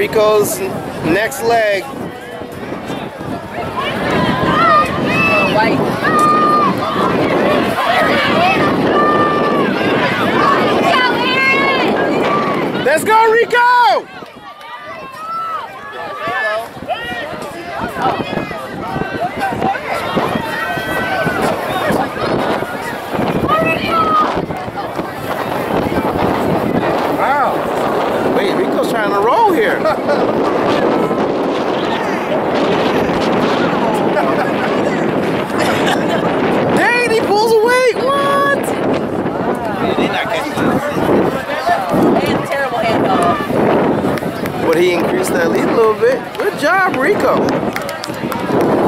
Rico's next leg. Let's go, Rico! Wow. Wait, Rico's trying to roll here. he increased that lead a little bit. Good job, Rico.